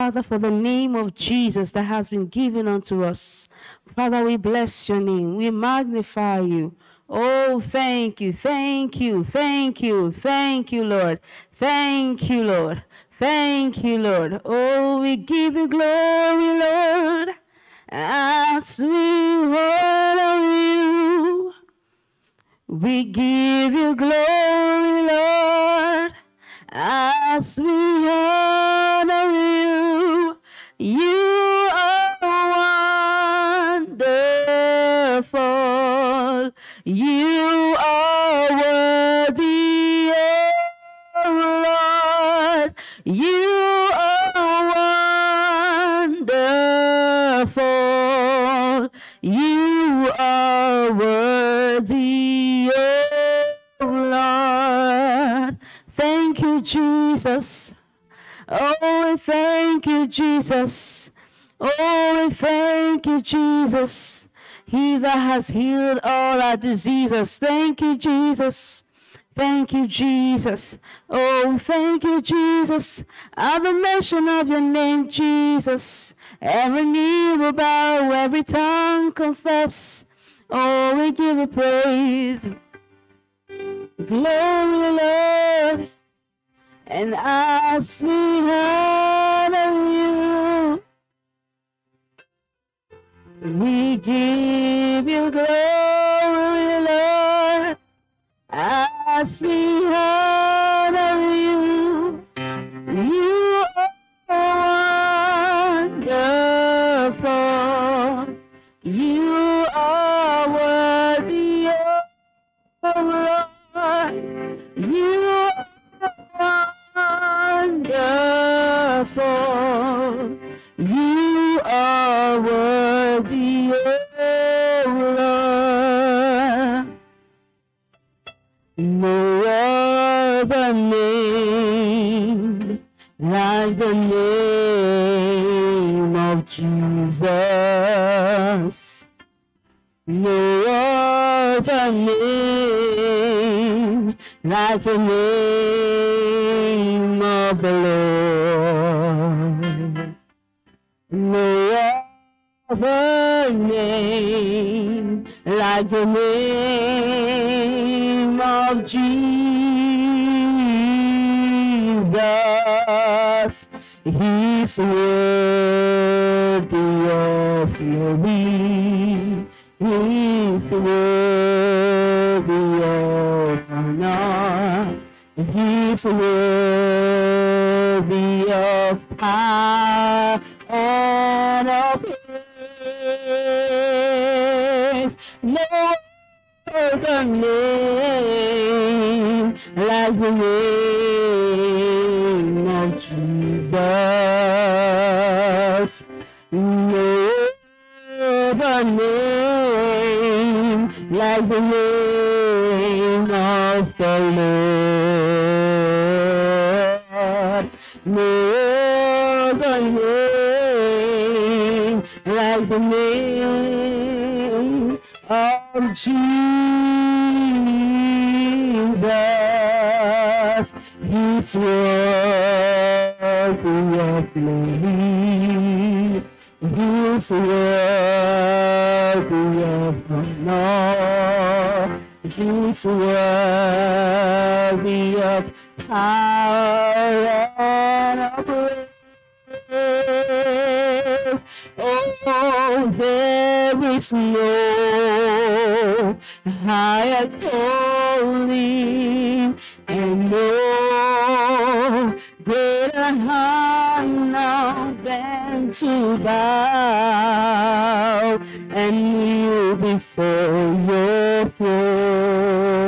Father, for the name of Jesus that has been given unto us. Father, we bless your name. We magnify you. Oh, thank you, thank you, thank you, thank you, Lord. Thank you, Lord. Thank you, Lord. Oh, we give you glory, Lord, as we honor you. We give you glory, Lord, as we honor you. You Jesus. Oh, thank you, Jesus. Oh, we thank you, Jesus. He that has healed all our diseases. Thank you, Jesus. Thank you, Jesus. Oh, thank you, Jesus. At the mention of your name, Jesus, every knee will bow, every tongue confess. Oh, we give you praise. Glory, Lord. And as we honor you, we give you glory, Lord. As we He's worthy of power and of praise. No other name like the name the name of Jesus. He's worthy of glory. He's worthy of honor. He's worthy of power there is no higher calling and no greater honor than to bow and kneel before your throne.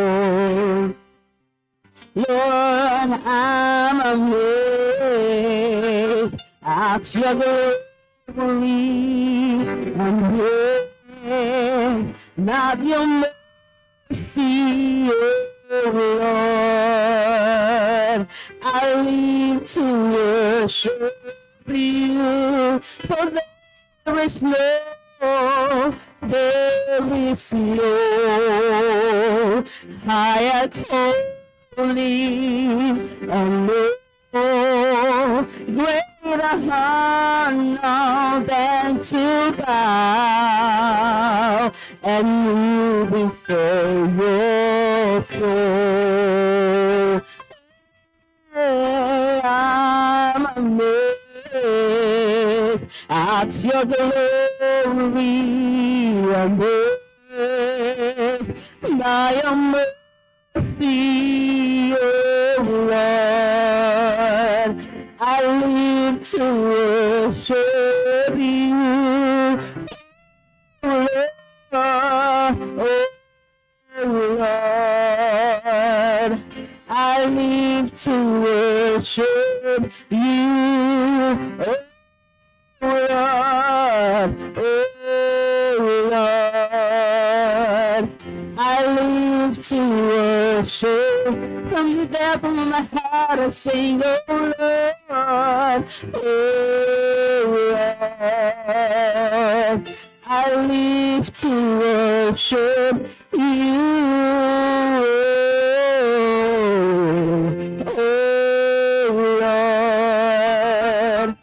Lord, I'm amazed at your glory and grace, not your mercy, oh Lord. I live to worship you, for there is no, there is no higher calling and no greater honor than to bow and kneel before your throne. I'm amazed at your glory, amazed by your mercy, to worship you, oh Lord. I live to worship you, oh Lord, oh Lord. I live to worship from the depth of my heart. I sing, oh Lord, Lord. I live to worship you, oh Lord.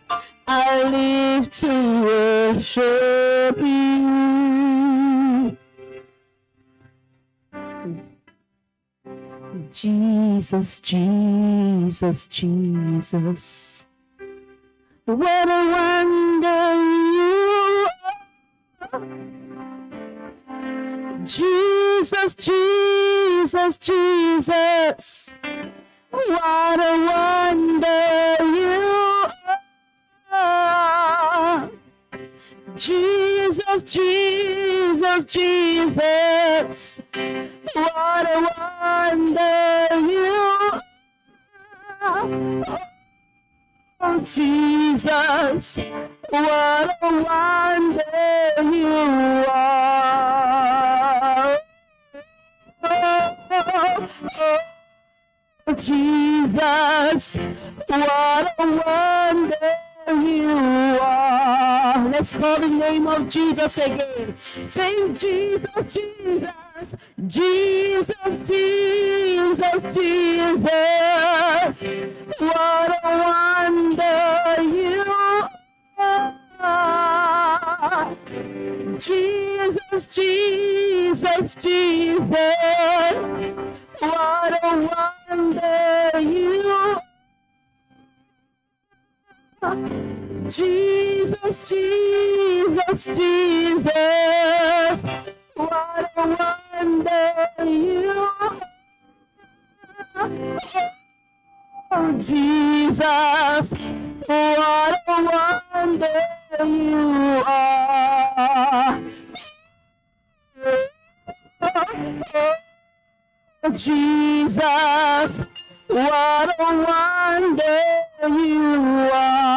I live to worship you. Jesus, Jesus, Jesus. What a wonder you are. Jesus, Jesus, Jesus. What a wonder you are. Jesus, Jesus, Jesus. What a wonder you are. Oh, Jesus, what a wonder you are. Oh, Jesus, what a wonder you are. Let's call the name of Jesus again. Sing Jesus, Jesus, Jesus, Jesus, Jesus. What a wonder you are. Jesus, Jesus, Jesus. What a wonder you are. Jesus, Jesus, Jesus. What a wonder you are. Jesus, what a wonder you are. Jesus, what a wonder you are.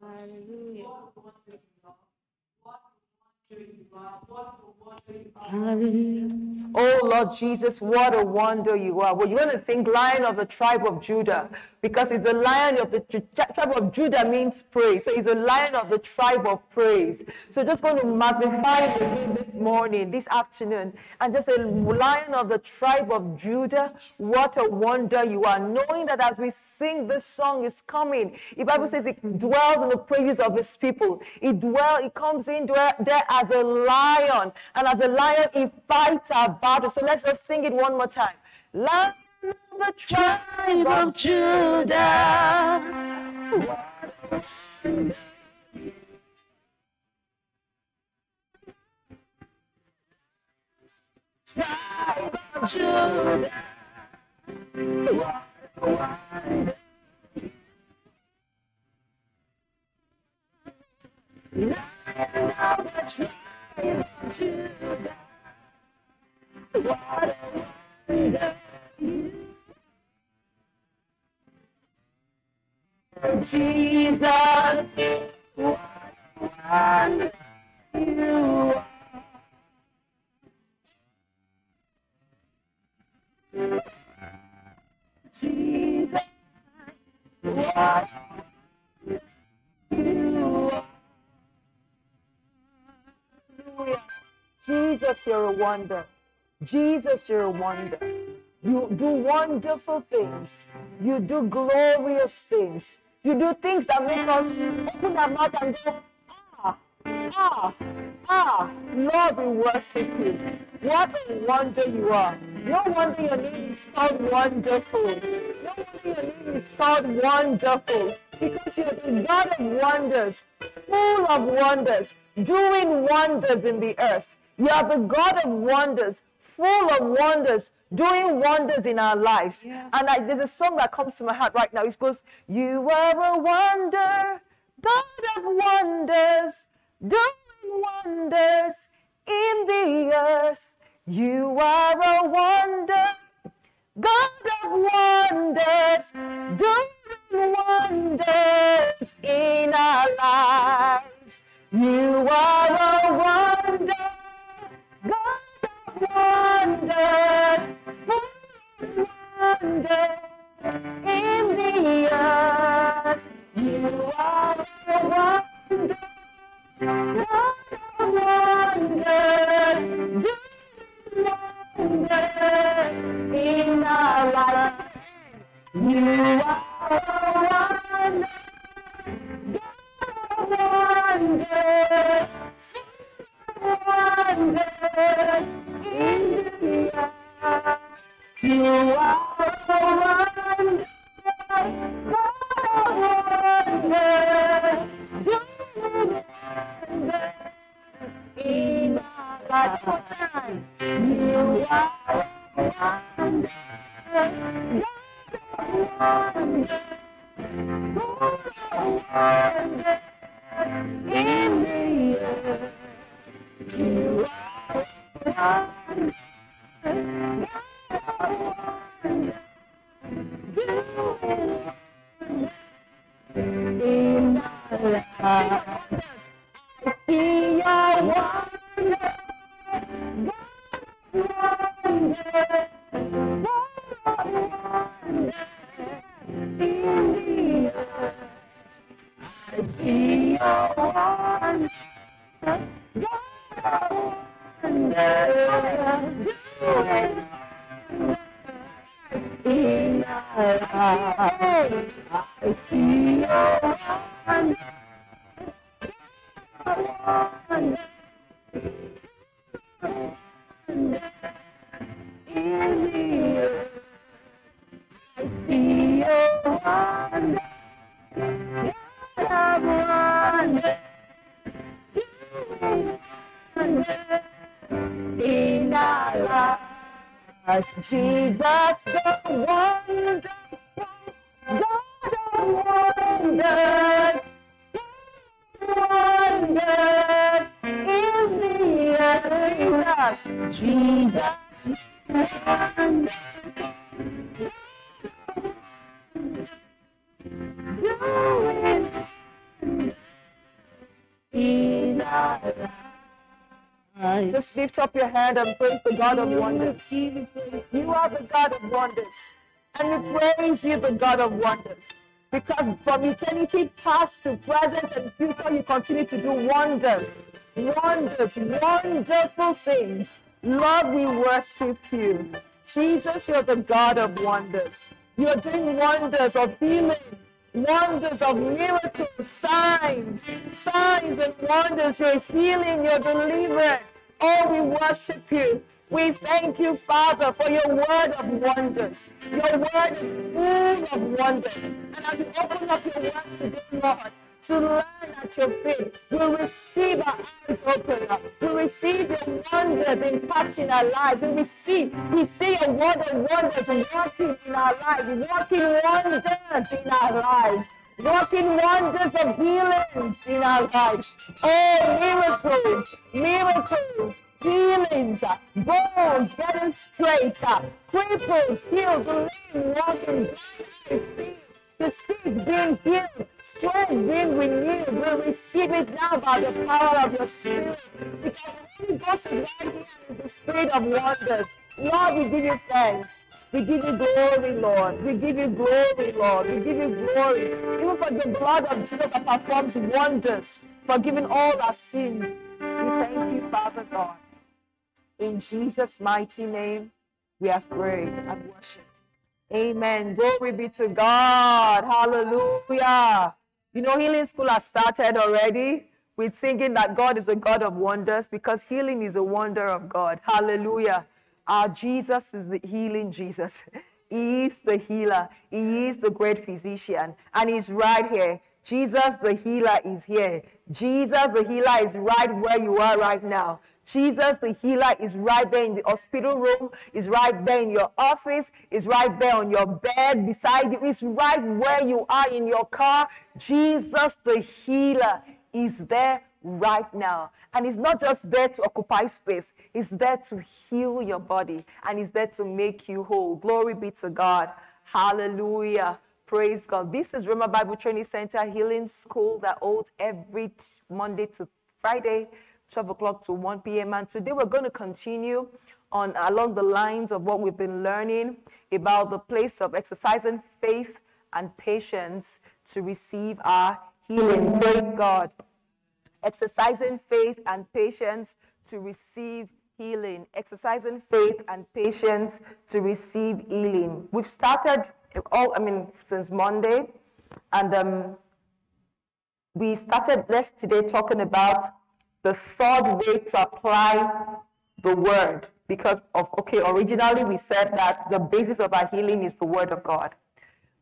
Hallelujah. Oh Lord Jesus, what a wonder you are. Well, you're going to sing Lion of the tribe of Judah because it's the lion of the tribe of Judah means praise. So he's a lion of the tribe of praise. So just going to magnify the name this morning, this afternoon, and just a Lion of the tribe of Judah, what a wonder you are. Knowing that as we sing, this song is coming. The Bible says it dwells in the praises of his people. It dwell, it comes in there as a lion, and as a lion, he fights our battle. So let's just sing it one more time. Lion the tribe of Judah. Tribe of Judah. The tribe of Judah. What a wonder you Jesus, what you are. Jesus, what you are. Jesus, you're a wonder. Jesus, you're a wonder. You do wonderful things. You do glorious things. You do things that make us open our mouth and go, ah, ah, ah. Lord, we worship you. What a wonder you are. No wonder your name is called wonderful. No wonder your name is called wonderful. Because you're the God of wonders, full of wonders, doing wonders in the earth. You are the God of wonders, full of wonders, doing wonders in our lives. Yeah. And I, there's a song that comes to my heart right now. It goes, You are a wonder, God of wonders, doing wonders in the earth. You are a wonder, God of wonders, doing wonders in our lives. You are a wonder, wonders, wonders in the earth. You are a wonder, God of wonders, doing wonders in our lives. You are a wonder, are a wonder, in our lives. One more time. You are Jesus, the wonderful God of wonders, wonders in the earth. Jesus, wonderful doing in our lives. Just lift up your hand and praise the God of wonders. You are the God of wonders. And we praise you, the God of wonders. Because from eternity past to present and future, you continue to do wonders, wonders, wonderful things. Lord, we worship you. Jesus, you're the God of wonders. You're doing wonders of healing, wonders of miracles, signs, signs and wonders. You're healing, you're delivering. Oh, we worship you. We thank you, Father, for your word of wonders. Your word is full of wonders. And as we open up your word today, Lord, to learn at your feet, we receive our eyes open up. We receive your wonders impacting our lives. And we see, we see your word of wonders working in our lives, working wonders in our lives working wonders of healings in our lives. Oh, miracles, miracles, healings, bones getting straighter, cripples healed, the lame walking, the sick being healed, strength being renewed. We receive it now by the power of your spirit. Because the is right here is the spirit of wonders. Lord, we give you thanks. We give you glory, Lord. We give you glory, Lord. We give you glory. Even for the blood of Jesus that performs wonders, forgiving all our sins. We thank you, Father God. In Jesus' mighty name, we have prayed and worshiped. Amen. Glory be to God. Hallelujah. You know, healing school has started already with singing that God is a God of wonders because healing is a wonder of God. Hallelujah. Our Jesus is the healing Jesus. He is the healer. He is the great physician. And he's right here. Jesus the healer is here. Jesus the healer is right where you are right now. Jesus the healer is right there in the hospital room, is right there in your office, is right there on your bed beside you, is right where you are in your car. Jesus the healer is there right now. And he's not just there to occupy space, he's there to heal your body and he's there to make you whole. Glory be to God. Hallelujah. Praise God. This is Rhema Bible Training Center Healing School that holds every Monday to Friday, 12 o'clock to 1 p.m. And today we're going to continue on along the lines of what we've been learning about the place of exercising faith and patience to receive our healing. Praise God. Exercising faith and patience to receive healing. Exercising faith and patience to receive healing. We've started all, I mean, since Monday. And um, we started yesterday talking about the third way to apply the word because of, okay, originally we said that the basis of our healing is the word of God.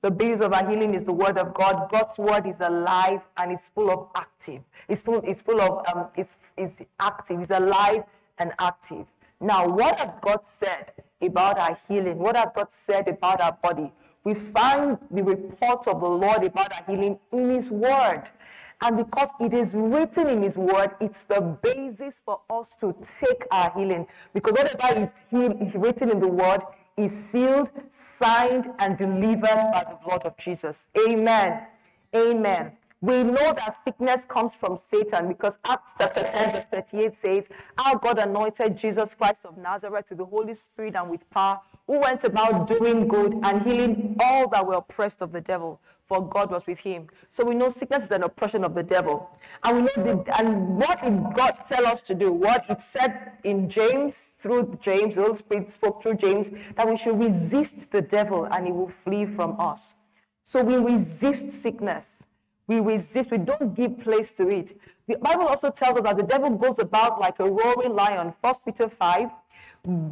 The basis of our healing is the word of God. God's word is alive and it's full of active. It's full, it's full of, um, it's, it's active. It's alive and active. Now, what has God said about our healing? What has God said about our body? We find the report of the Lord about our healing in His Word. And because it is written in His Word, it's the basis for us to take our healing. Because whatever is written in the Word is sealed, signed, and delivered by the blood of Jesus. Amen. Amen. We know that sickness comes from Satan because Acts chapter 10, verse 38 says, Our God anointed Jesus Christ of Nazareth with the Holy Spirit and with power, who went about doing good and healing all that were oppressed of the devil, for God was with him. So we know sickness is an oppression of the devil. And we know the, and what did God tell us to do? What it said in James, through James, the Holy Spirit spoke through James, that we should resist the devil and he will flee from us. So we resist sickness. We resist, we don't give place to it. The Bible also tells us that the devil goes about like a roaring lion, 1 Peter 5,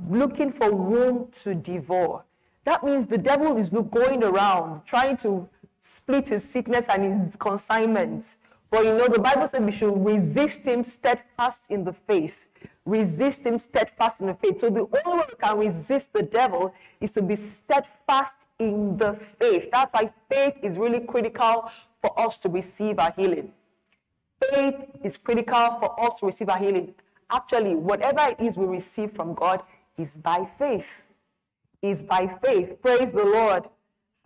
looking for whom to devour. That means the devil is going around trying to split his sickness and his consignment. But you know, the Bible said we should resist him steadfast in the faith resist him steadfast in the faith. So the only way we can resist the devil is to be steadfast in the faith. That's why faith is really critical for us to receive our healing. Faith is critical for us to receive our healing. Actually, whatever it is we receive from God is by faith. Is by faith. Praise the Lord.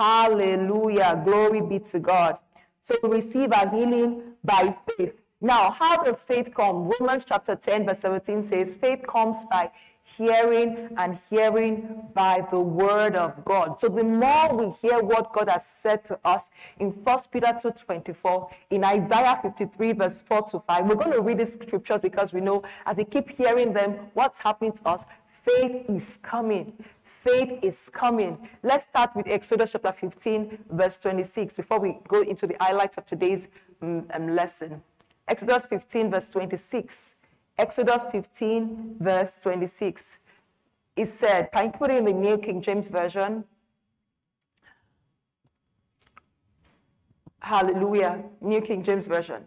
Hallelujah. Glory be to God. So we receive our healing by faith. Now, how does faith come? Romans chapter 10, verse 17 says, Faith comes by hearing and hearing by the word of God. So the more we hear what God has said to us in 1 Peter 2 24, in Isaiah 53, verse 4 to 5, we're going to read these scriptures because we know as we keep hearing them, what's happening to us? Faith is coming. Faith is coming. Let's start with Exodus chapter 15, verse 26, before we go into the highlights of today's um, lesson. Exodus 15, verse 26. Exodus 15, verse 26. It said, can you put it in the New King James Version? Hallelujah. New King James Version.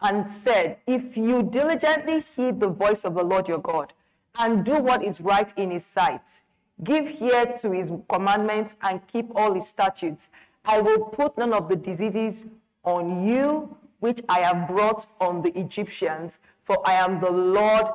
And said, If you diligently heed the voice of the Lord your God and do what is right in his sight, give heed to his commandments and keep all his statutes, I will put none of the diseases on you which I have brought on the Egyptians, for I am the Lord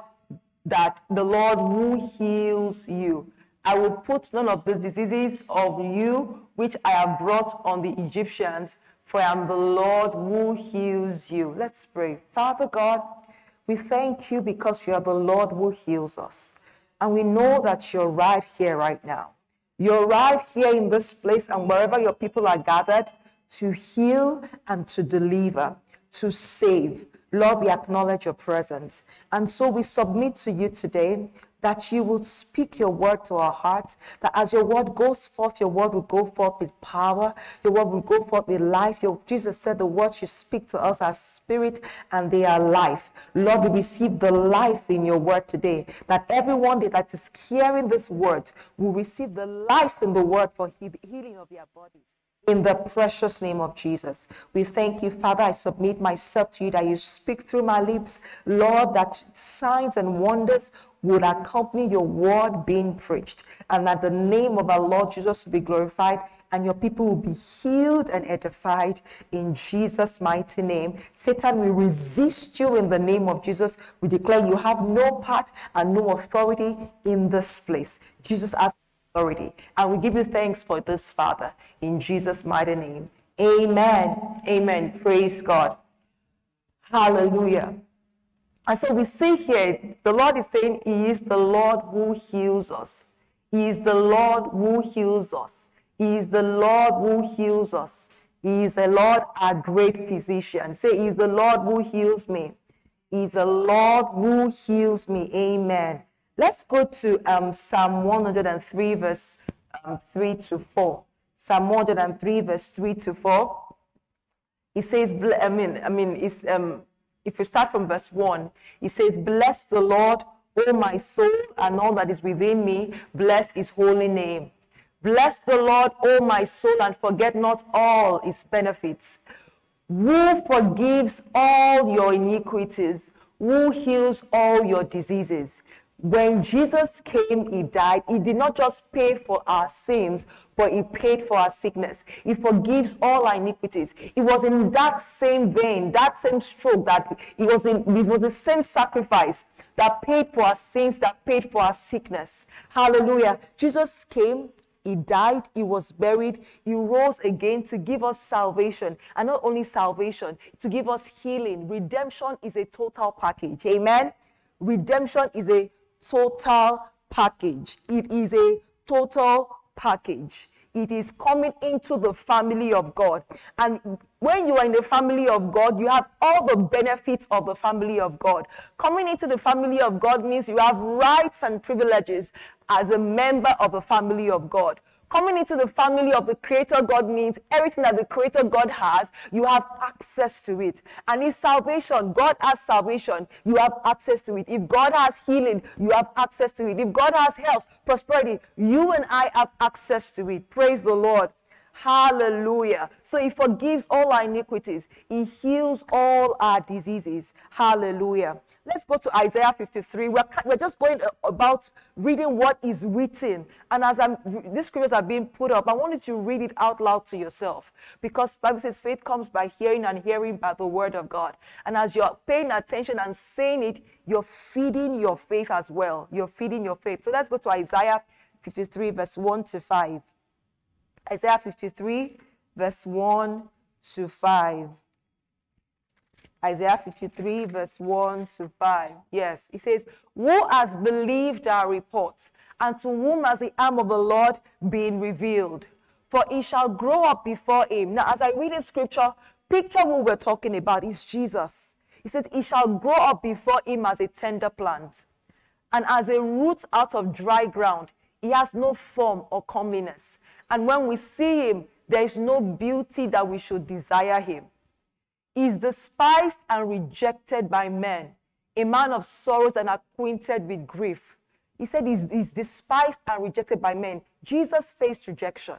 that the Lord who heals you. I will put none of the diseases of you which I have brought on the Egyptians, for I am the Lord who heals you. Let's pray. Father God, we thank you because you are the Lord who heals us. And we know that you're right here, right now. You're right here in this place and wherever your people are gathered to heal and to deliver to save. Lord, we acknowledge your presence. And so we submit to you today that you will speak your word to our hearts, that as your word goes forth, your word will go forth with power, your word will go forth with life. Your, Jesus said the words you speak to us are spirit and they are life. Lord, we receive the life in your word today, that everyone that is hearing this word will receive the life in the word for healing of their bodies. In the precious name of Jesus, we thank you, Father. I submit myself to you that you speak through my lips, Lord, that signs and wonders would accompany your word being preached, and that the name of our Lord Jesus will be glorified, and your people will be healed and edified in Jesus' mighty name. Satan, we resist you in the name of Jesus. We declare you have no part and no authority in this place. Jesus has authority, and we give you thanks for this, Father in Jesus' mighty name. Amen. Amen. Praise God. Hallelujah. And so we see here, the Lord is saying He is the Lord who heals us. He is the Lord who heals us. He is the Lord who heals us. He is the Lord, our great physician. Say, He is the Lord who heals me. He is the Lord who heals me. Amen. Let's go to um, Psalm 103, verse um, 3 to 4. Psalm 103, verse 3 to 4. He says, I mean, I mean, it's, um, if you start from verse 1, he says, Bless the Lord, O my soul, and all that is within me. Bless his holy name. Bless the Lord, O my soul, and forget not all his benefits. Who forgives all your iniquities? Who heals all your diseases? When Jesus came, he died. He did not just pay for our sins, but he paid for our sickness. He forgives all our iniquities. It was in that same vein, that same stroke, that it was in, it was the same sacrifice that paid for our sins, that paid for our sickness. Hallelujah. Jesus came, he died, he was buried, he rose again to give us salvation. And not only salvation, to give us healing. Redemption is a total package. Amen. Redemption is a total package. It is a total package. It is coming into the family of God. And when you are in the family of God, you have all the benefits of the family of God. Coming into the family of God means you have rights and privileges as a member of the family of God. Coming into the family of the Creator God means everything that the Creator God has, you have access to it. And if salvation, God has salvation, you have access to it. If God has healing, you have access to it. If God has health, prosperity, you and I have access to it. Praise the Lord. Hallelujah. So he forgives all our iniquities. He heals all our diseases. Hallelujah. Let's go to Isaiah 53. We're, we're just going uh, about reading what is written. And as I'm, these scriptures are being put up, I want you to read it out loud to yourself. Because Bible says faith comes by hearing and hearing by the word of God. And as you're paying attention and saying it, you're feeding your faith as well. You're feeding your faith. So let's go to Isaiah 53, verse 1 to 5. Isaiah 53, verse 1 to 5. Isaiah 53, verse 1 to 5. Yes, it says, Who has believed our report, and to whom has the arm of the Lord been revealed? For he shall grow up before him. Now, as I read the scripture, picture who we're talking about is Jesus. He says, He shall grow up before him as a tender plant, and as a root out of dry ground. He has no form or comeliness. And when we see him, there is no beauty that we should desire him. He is despised and rejected by men, a man of sorrows and acquainted with grief. He said he's, he's despised and rejected by men. Jesus faced rejection.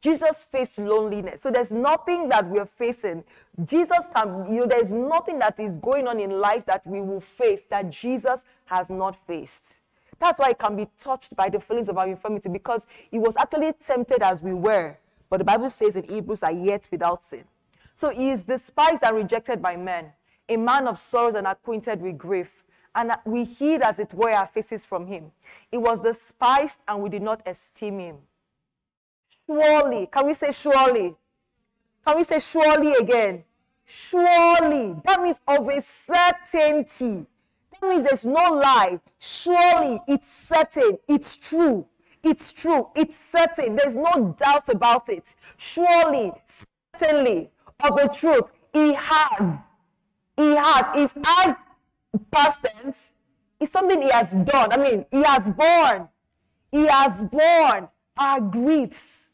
Jesus faced loneliness. So there's nothing that we're facing. Jesus can, you know, there's nothing that is going on in life that we will face that Jesus has not faced. That's why it can be touched by the feelings of our infirmity because he was actually tempted as we were. But the Bible says in Hebrews are yet without sin. So he is despised and rejected by men, a man of sorrows and acquainted with grief. And we hid, as it were, our faces from him. He was despised and we did not esteem him. Surely, can we say surely? Can we say surely again? Surely. That means of a certainty means there's no lie. Surely it's certain. It's true. It's true. It's certain. There's no doubt about it. Surely, certainly, of the truth, he has. He has. He has past tense. It's something he has done. I mean, he has borne. He has borne our griefs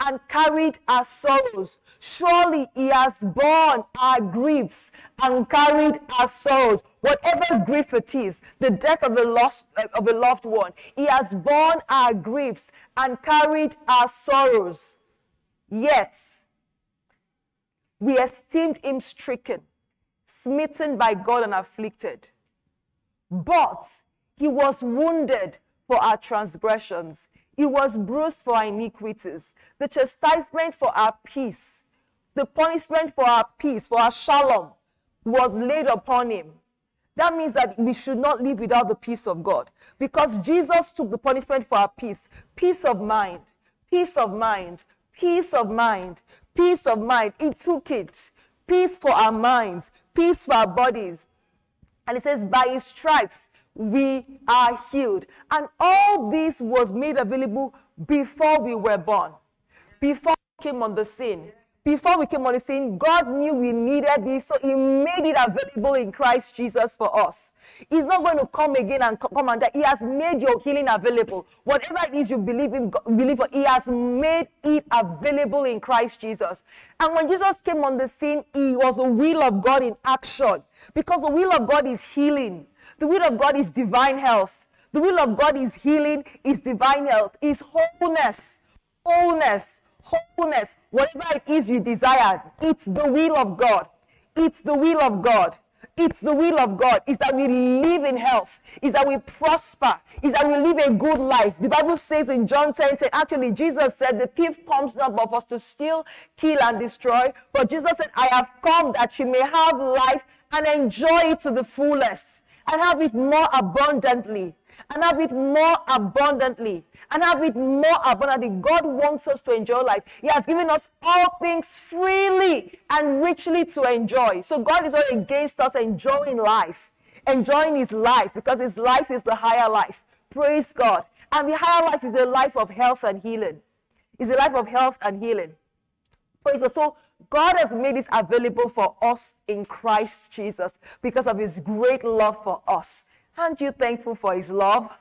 and carried our sorrows. Surely he has borne our griefs and carried our sorrows. Whatever grief it is, the death of a lost uh, of a loved one, he has borne our griefs and carried our sorrows. Yet we esteemed him stricken, smitten by God and afflicted. But he was wounded for our transgressions. He was bruised for our iniquities. The chastisement for our peace, the punishment for our peace, for our shalom, was laid upon him. That means that we should not live without the peace of God because Jesus took the punishment for our peace. Peace of mind, peace of mind, peace of mind, peace of mind. He took it. Peace for our minds, peace for our bodies, and it says, by his stripes we are healed. And all this was made available before we were born, before we came on the scene before we came on the scene, God knew we needed this, so He made it available in Christ Jesus for us. He's not going to come again and come and die. He has made your healing available. Whatever it is you believe in, believe for, He has made it available in Christ Jesus. And when Jesus came on the scene, He was the will of God in action because the will of God is healing. The will of God is divine health. The will of God is healing, is divine health, is wholeness, wholeness wholeness, whatever it is you desire, it's the will of God. It's the will of God. It's the will of God. Is that we live in health. Is that we prosper. Is that we live a good life. The Bible says in John 10, 10 actually, Jesus said, The thief comes not but for us to steal, kill, and destroy. But Jesus said, I have come that you may have life and enjoy it to the fullest and have it more abundantly. And have it more abundantly and have it more abundantly. God wants us to enjoy life. He has given us all things freely and richly to enjoy. So God is not against us enjoying life, enjoying His life, because His life is the higher life. Praise God. And the higher life is the life of health and healing. It's a life of health and healing. Praise God. So God has made this available for us in Christ Jesus because of His great love for us. Aren't you thankful for His love?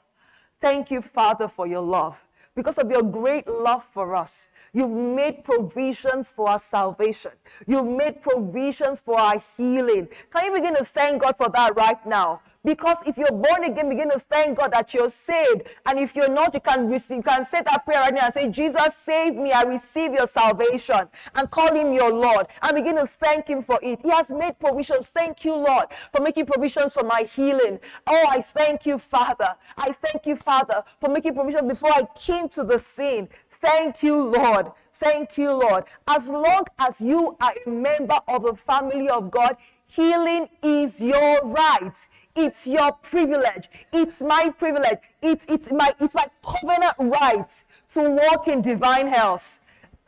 Thank you, Father, for your love. Because of your great love for us, you've made provisions for our salvation. You've made provisions for our healing. Can you begin to thank God for that right now? Because if you're born again, begin to thank God that you're saved. And if you're not, you can receive, you can say that prayer right now and say, Jesus, save me. I receive your salvation. And call him your Lord. And begin to thank him for it. He has made provisions. Thank you, Lord, for making provisions for my healing. Oh, I thank you, Father. I thank you, Father, for making provisions before I came to the scene. Thank you, Lord. Thank you, Lord. As long as you are a member of the family of God, healing is your right. It's your privilege. It's my privilege. It's, it's, my, it's my covenant right to walk in divine health.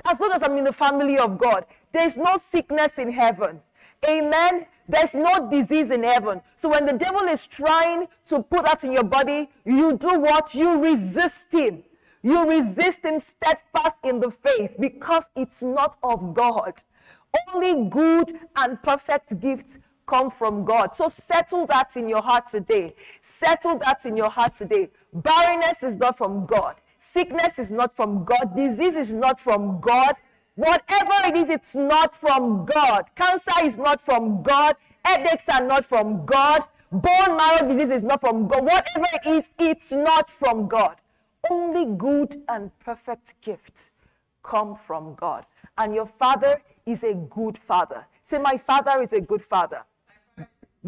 As long as I'm in the family of God, there's no sickness in heaven. Amen. There's no disease in heaven. So when the devil is trying to put that in your body, you do what? You resist him. You resist him steadfast in the faith because it's not of God. Only good and perfect gifts come from God. So settle that in your heart today. Settle that in your heart today. Barrenness is not from God. Sickness is not from God. Disease is not from God. Whatever it is, it's not from God. Cancer is not from God. Headaches are not from God. Bone marrow disease is not from God. Whatever it is, it's not from God. Only good and perfect gifts come from God. And your Father is a good Father. Say, My Father is a good Father.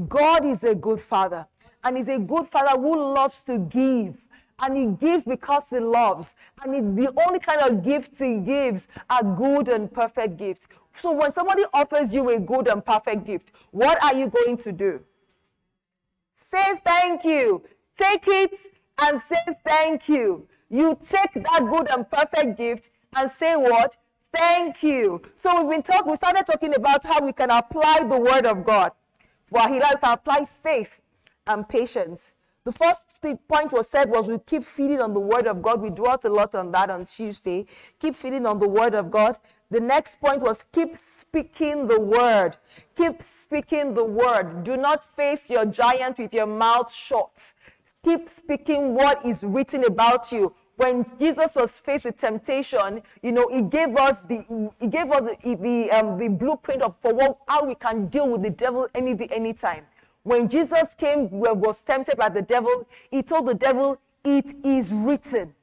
God is a good father, and He's a good father who loves to give. And he gives because he loves. And he, the only kind of gifts he gives are good and perfect gifts. So when somebody offers you a good and perfect gift, what are you going to do? Say thank you. Take it and say thank you. You take that good and perfect gift and say what? Thank you. So we've been talking, we started talking about how we can apply the word of God. For he can apply faith and patience. The first point was said was we keep feeding on the word of God. We dwelt a lot on that on Tuesday. Keep feeding on the word of God. the next point was keep speaking the word. Keep speaking the word. Do not face your giant with your mouth shut. Keep speaking what is written about you. When Jesus was faced with temptation, you know, he gave us the he gave us the the, um, the blueprint of for what, how we can deal with the devil any anytime. When Jesus came, was tempted by the devil, he told the devil, "It is written."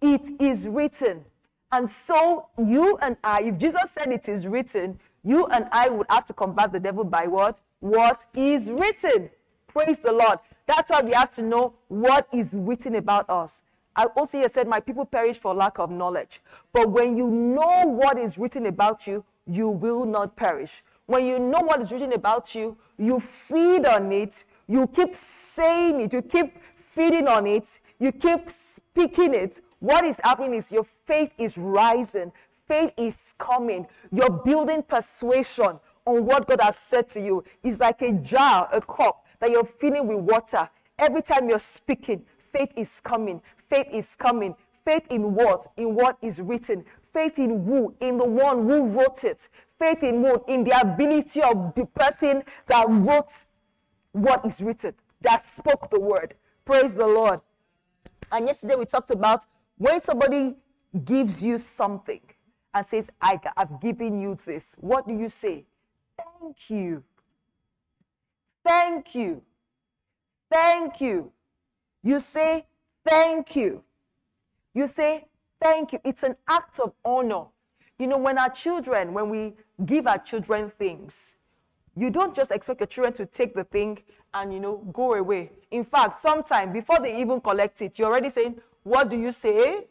It is written. And so you and I, if Jesus said it is written, you and I would have to combat the devil by what? What is written. Praise the Lord. That's why we have to know what is written about us. Also said, My people perish for lack of knowledge. But when you know what is written about you, you will not perish. When you know what is written about you, you feed on it, you keep saying it, you keep feeding on it, you keep speaking it, what is happening is your faith is rising, faith is coming. You're building persuasion on what God has said to you. It's like a jar, a cup that you're filling with water. Every time you're speaking, faith is coming. Faith is coming. Faith in what? In what is written. Faith in who? In the one who wrote it. Faith in what? In the ability of the person that wrote what is written, that spoke the word. Praise the Lord. And yesterday we talked about when somebody gives you something and says, I, have given you this, what do you say? Thank you. Thank you. Thank you. You say, Thank you. You say, Thank you. It's an act of honor. You know, when our children, when we give our children things, you don't just expect your children to take the thing and, you know, go away. In fact, sometimes before they even collect it, you're already saying, what do you say?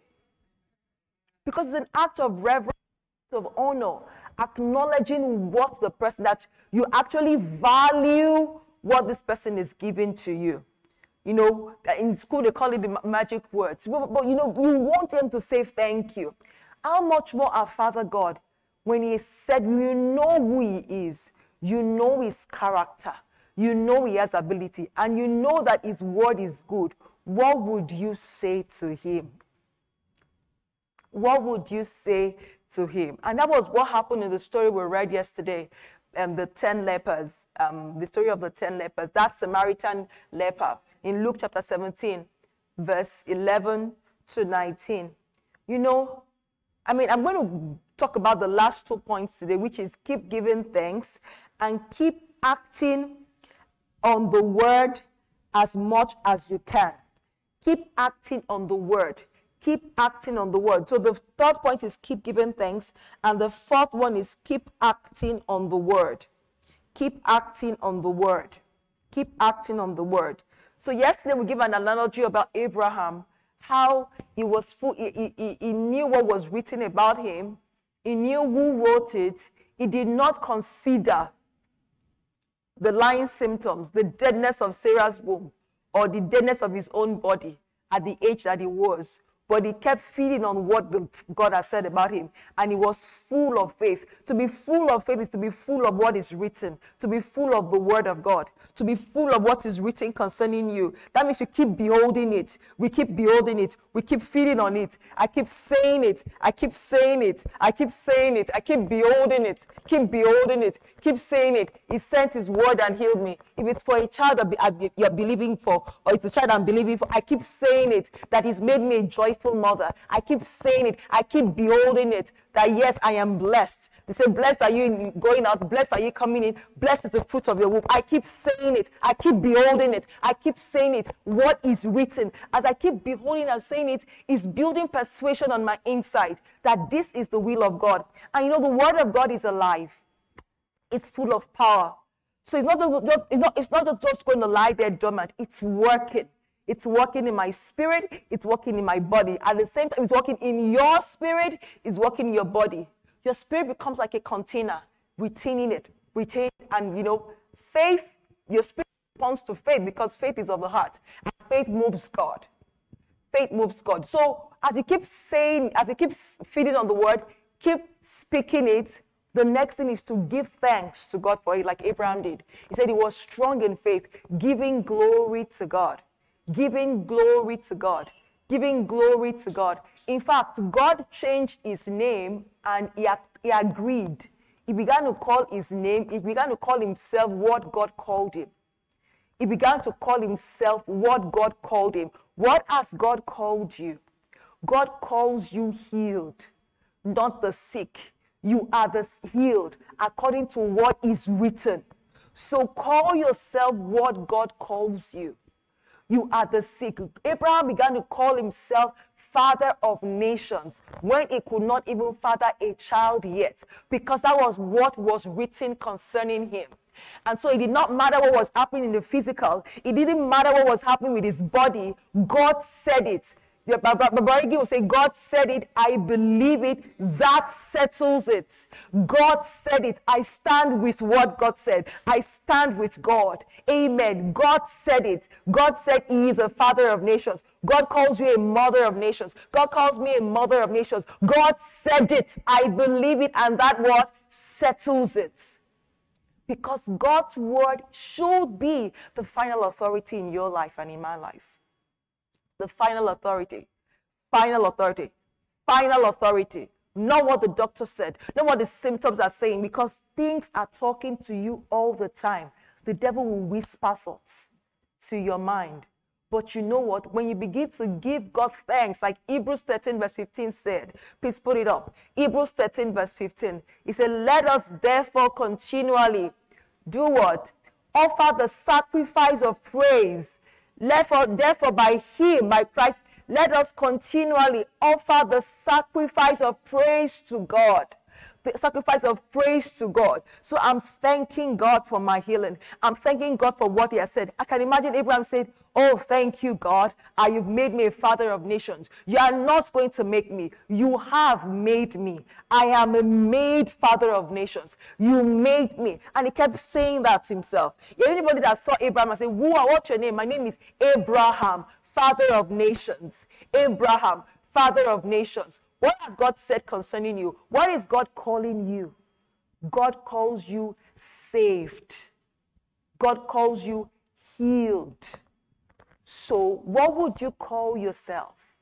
Because it's an act of reverence, of honor, acknowledging what the person that you actually value what this person is giving to you. You know, in school they call it the magic words. But, but you know, you want them to say thank you. How much more our Father God, when He said, you know who He is, you know His character, you know He has ability, and you know that His word is good what would you say to him? What would you say to him? And that was what happened in the story we read yesterday. Um, the 10 lepers, um, the story of the 10 lepers, that Samaritan leper in Luke chapter 17, verse 11 to 19. You know, I mean, I'm going to talk about the last two points today, which is keep giving thanks and keep acting on the word as much as you can. Keep acting on the word. Keep acting on the word. So the third point is keep giving thanks. And the fourth one is keep acting on the word. Keep acting on the word. Keep acting on the word. So yesterday we gave an analogy about Abraham, how he was full, he, he, he knew what was written about him. He knew who wrote it. He did not consider the lying symptoms, the deadness of Sarah's womb or the deadness of his own body at the age that he was but he kept feeding on what God has said about him. And he was full of faith. To be full of faith is to be full of what is written, to be full of the word of God, to be full of what is written concerning you. That means you keep beholding it. We keep beholding it. We keep feeding on it. I keep saying it. I keep saying it. I keep saying it. I keep beholding it. Keep beholding it. Keep saying it. He sent his word and healed me. If it's for a child that you're believing for, or it's a child I'm believing for, I keep saying it that he's made me a joyful mother. I keep saying it. I keep beholding it that yes, I am blessed. They say, Blessed are you going out, blessed are you coming in, blessed is the fruit of your womb. I keep saying it. I keep beholding it. I keep saying it. What is written? As I keep beholding and saying it, is building persuasion on my inside that this is the will of God. And you know, the word of God is alive, it's full of power. So it's not just, it's not, it's not just going to lie there dormant, it's working. It's working in my spirit, it's working in my body. At the same time, it's working in your spirit, it's working in your body. Your spirit becomes like a container, retaining it, retain, and you know, faith, your spirit responds to faith because faith is of the heart. And faith moves God. Faith moves God. So as you keep saying, as you keep feeding on the word, keep speaking it. The next thing is to give thanks to God for it, like Abraham did. He said he was strong in faith, giving glory to God giving glory to God, giving glory to God. In fact, God changed his name and he, he agreed. He began to call his name, he began to call himself what God called him. He began to call himself what God called him. What has God called you? God calls you healed, not the sick. You are the healed according to what is written. So call yourself what God calls you. You are the sick. Abraham began to call himself father of nations when he could not even father a child yet, because that was what was written concerning him. And so it did not matter what was happening in the physical, it didn't matter what was happening with his body. God said it. Babarigi will say, God said it, I believe it, that settles it. God said it, I stand with what God said. I stand with God. Amen. God said it. God said He is a father of nations. God calls you a mother of nations. God calls me a mother of nations. God said it, I believe it, and that what settles it. Because God's word should be the final authority in your life and in my life the final authority. Final authority. Final authority. Not what the doctor said, not what the symptoms are saying, because things are talking to you all the time. The devil will whisper thoughts to your mind. But you know what? When you begin to give God thanks, like Hebrews 13, verse 15 said, please put it up. Hebrews 13, verse 15. He said, Let us therefore continually do what? Offer the sacrifice of praise Therefore, therefore, by him, by Christ, let us continually offer the sacrifice of praise to God. The sacrifice of praise to God. So I'm thanking God for my healing. I'm thanking God for what He has said. I can imagine Abraham said, Oh, thank you, God. Uh, you've made me a father of nations. You are not going to make me. You have made me. I am a made father of nations. You made me. And he kept saying that himself. Anybody that saw Abraham and said, Who are what's your name? My name is Abraham, father of nations. Abraham, father of nations. What has God said concerning you? What is God calling you? God calls you saved. God calls you healed. So, what would you call yourself?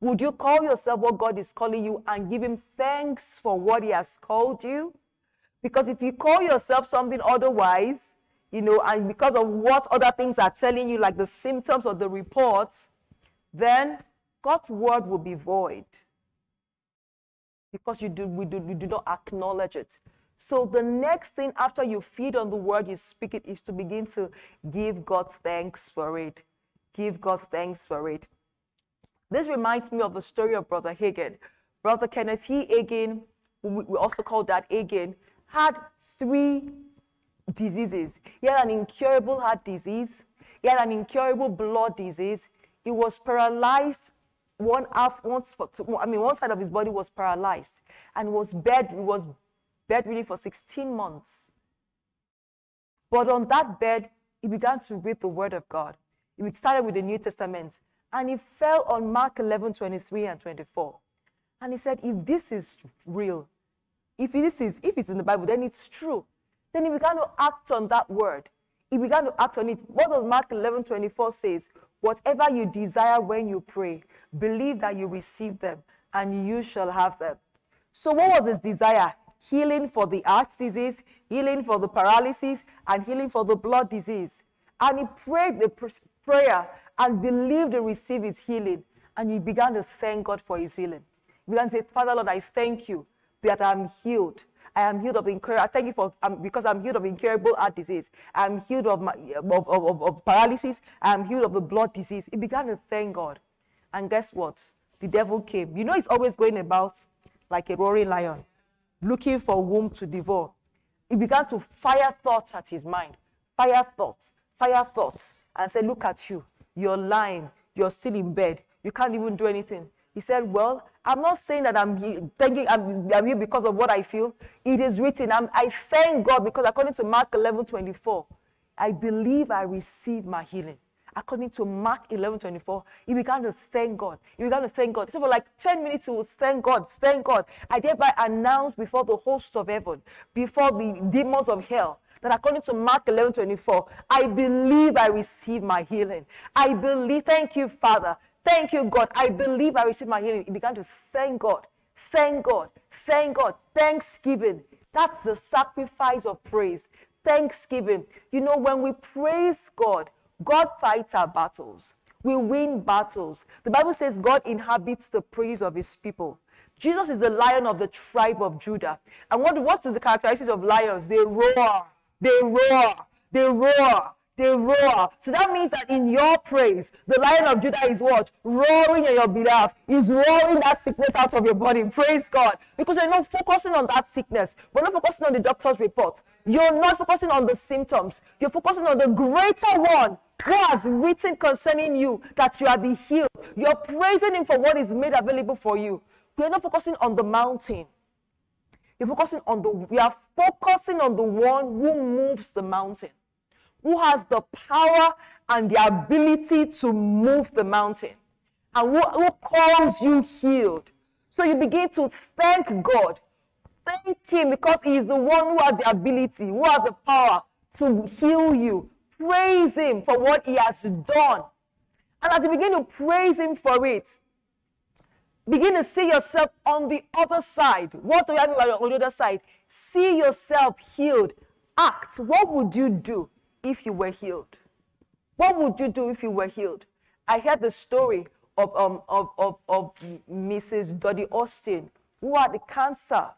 Would you call yourself what God is calling you and give Him thanks for what He has called you? Because if you call yourself something otherwise, you know, and because of what other things are telling you, like the symptoms or the reports, then God's word will be void because you do, we do, we do not acknowledge it. So the next thing after you feed on the word, you speak it, is to begin to give God thanks for it. Give God thanks for it. This reminds me of the story of Brother Hagin. Brother Kenneth He Hagin, we also call Dad Hagin, had three diseases. He had an incurable heart disease. He had an incurable blood disease. He was paralyzed one half, once for, I mean, one side of his body was paralyzed and was bed, was bedridden for 16 months. But on that bed, he began to read the word of God. We started with the New Testament, and he fell on Mark 11, 23 and 24. And he said, if this is real, if this is, if it's in the Bible, then it's true. Then he began to act on that word. He began to act on it. What does Mark 11, 24 says? Whatever you desire when you pray, believe that you receive them, and you shall have them. So what was his desire? Healing for the heart disease, healing for the paralysis, and healing for the blood disease. And he prayed the prayer and believed to receive his healing. And he began to thank God for his healing. He began to say, Father, Lord, I thank you that I'm healed. I am healed of incurable. I thank you for um, because I'm healed of incurable heart disease. I'm healed of, my, of, of, of, paralysis. I'm healed of the blood disease. He began to thank God. And guess what? The devil came. You know, he's always going about like a roaring lion, looking for whom to devour. He began to fire thoughts at his mind. Fire thoughts, fire thoughts and said, Look at you. You're lying. You're still in bed. You can't even do anything. He said, Well, I'm not saying that I'm thinking I'm, I'm here because of what I feel. It is written. I'm, I thank God because according to Mark 11 24, I believe I receive my healing. According to Mark 11 24, he began to thank God. He began to thank God. Said, For like 10 minutes, he would thank God, thank God. I thereby announce before the hosts of heaven, before the demons of hell, that according to Mark 11 24, I believe I receive my healing. I believe, thank you, Father. Thank you, God. I believe I receive my healing. He began to thank God. Thank God. Thank God. Thanksgiving. That's the sacrifice of praise. Thanksgiving. You know, when we praise God, God fights our battles. We win battles. The Bible says God inhabits the praise of his people. Jesus is the lion of the tribe of Judah. And what, what is the characteristics of lions? They roar, they roar, they roar, they roar. So that means that in your praise, the lion of Judah is what? Roaring on your behalf. Is roaring that sickness out of your body. Praise God. Because you're not focusing on that sickness. We're not focusing on the doctor's report. You're not focusing on the symptoms. You're focusing on the greater one who has written concerning you that you are the healed. You're praising him for what is made available for you. We're not focusing on the mountain. You're focusing on the we are focusing on the one who moves the mountain who has the power and the ability to move the mountain and who, who calls you healed. So you begin to thank God. Thank Him because He is the one who has the ability, who has the power to heal you. Praise Him for what He has done. And as you begin to praise Him for it, begin to see yourself on the other side. What do you have on the other side? See yourself healed. Act. What would you do? if you were healed? What would you do if you were healed? I heard the story of, um, of, of, of Mrs. Dodie Osteen, who had the cancer.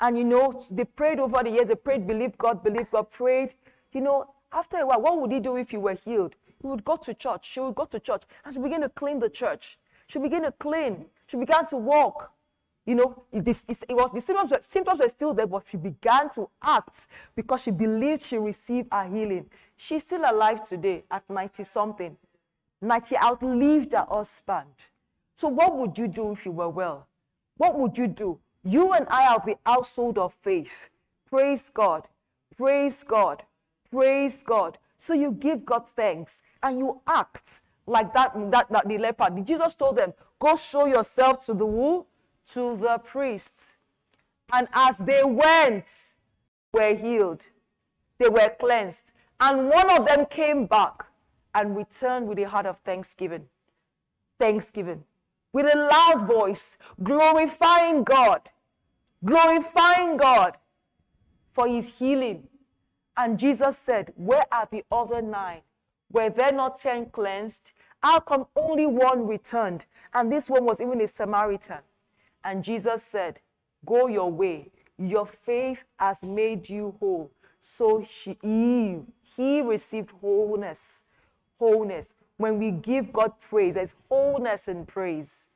And, you know, they prayed over the years. They prayed, believe God, believe God, prayed. You know, after a while, what would he do if he were healed? He would go to church. She would go to church. And she began to clean the church. She began to clean. She began to walk. You know, it, was the symptoms were, symptoms were still there, but she began to act because she believed she received her healing. She's still alive today at 90 something. 90 outlived her husband. So, what would you do if you were well? What would you do? You and I are the household of faith. Praise God. Praise God. Praise God. So you give God thanks and you act like that, that, that the leper. Did Jesus told them, go show yourself to the who? To the priests. And as they went, were healed. They were cleansed. And one of them came back and returned with a heart of thanksgiving. Thanksgiving. With a loud voice, glorifying God. Glorifying God for his healing. And Jesus said, Where are the other nine? Were there not ten cleansed? How come only one returned? And this one was even a Samaritan. And Jesus said, Go your way. Your faith has made you whole. So she, he, he received wholeness. Wholeness. When we give God praise, there's wholeness in praise,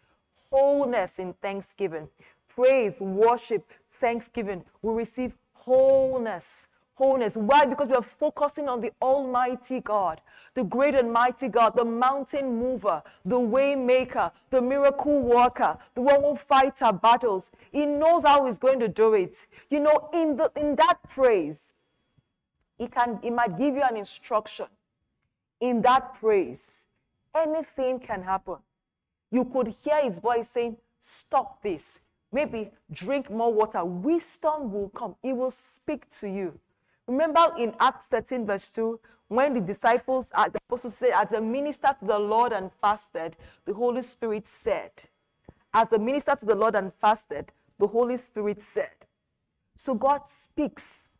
wholeness in thanksgiving. Praise, worship, thanksgiving. We receive wholeness. Wholeness. Why? Because we are focusing on the Almighty God, the great and mighty God, the mountain mover, the way maker, the miracle worker, the one who fights our battles. He knows how he's going to do it. You know, in the in that praise, he can he might give you an instruction in that praise anything can happen you could hear his voice saying stop this maybe drink more water wisdom will come it will speak to you remember in acts 13 verse 2 when the disciples uh, the apostles said as a minister to the lord and fasted the holy spirit said as a minister to the lord and fasted the holy spirit said so god speaks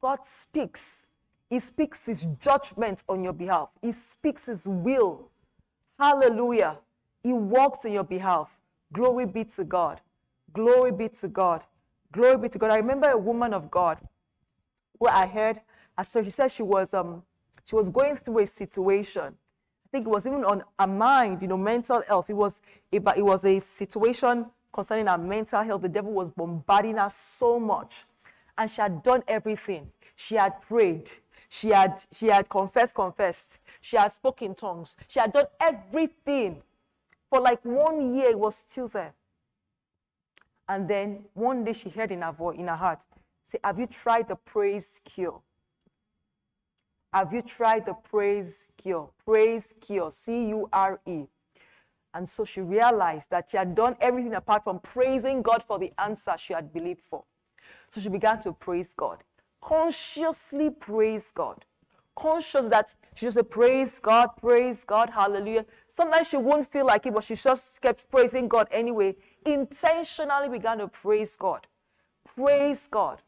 God speaks. He speaks his judgment on your behalf. He speaks his will. Hallelujah. He walks on your behalf. Glory be to God. Glory be to God. Glory be to God. I remember a woman of God who I heard, so she said she was um she was going through a situation. I think it was even on her mind, you know, mental health. It was it, it was a situation concerning her mental health. The devil was bombarding her so much and she had done everything. She had prayed. She had, she had confessed, confessed. She had spoken tongues. She had done everything. For like one year, it was still there. And then one day she heard in her voice, in her heart, say, Have you tried the praise cure? Have you tried the praise cure? Praise cure, C U R E. And so she realized that she had done everything apart from praising God for the answer she had believed for. So she began to praise God. Consciously praise God. conscious that she just said, Praise God, praise God, hallelujah. Sometimes she won't feel like it, but she just kept praising God anyway. Intentionally began to praise God. Praise God.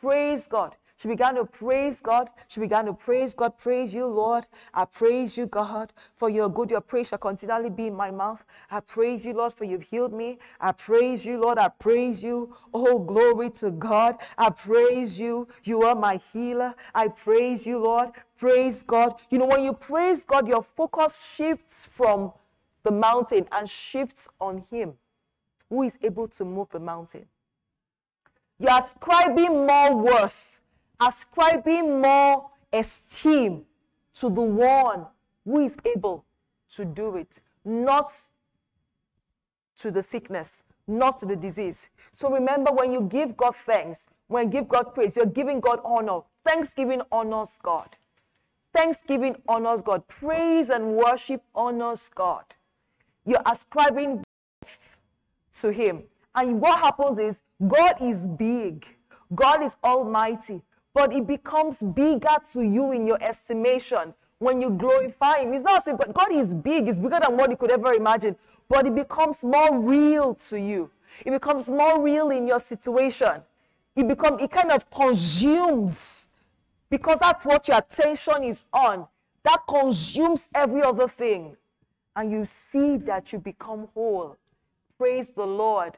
Praise God. She began to praise God. She began to praise God. Praise you, Lord. I praise you, God, for your good. Your praise shall continually be in my mouth. I praise you, Lord, for you've healed me. I praise you, Lord. I praise you. Oh, glory to God. I praise you. You are my healer. I praise you, Lord. Praise God. You know, when you praise God, your focus shifts from the mountain and shifts on Him who is able to move the mountain. You're ascribing more worth ascribing more esteem to the one who is able to do it, not to the sickness, not to the disease. So remember, when you give God thanks, when you give God praise, you're giving God honor. Thanksgiving honors God. Thanksgiving honors God. Praise and worship honors God. You're ascribing to Him. And what happens is God is big, God is almighty, but it becomes bigger to you in your estimation when you glorify Him. It's not as if God, is big, it's bigger than what you could ever imagine, but it becomes more real to you. It becomes more real in your situation. It become it kind of consumes because that's what your attention is on. That consumes every other thing. And you see that you become whole. Praise the Lord.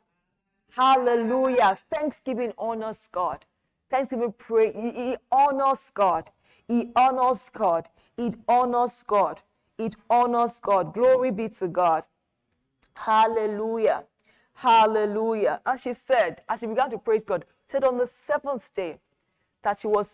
Hallelujah. Thanksgiving honors God. Thanksgiving pray. He, honors God. He honors God. It honors God. It honors God. Glory be to God. Hallelujah. Hallelujah. And she said, as she began to praise God, said on the seventh day that she was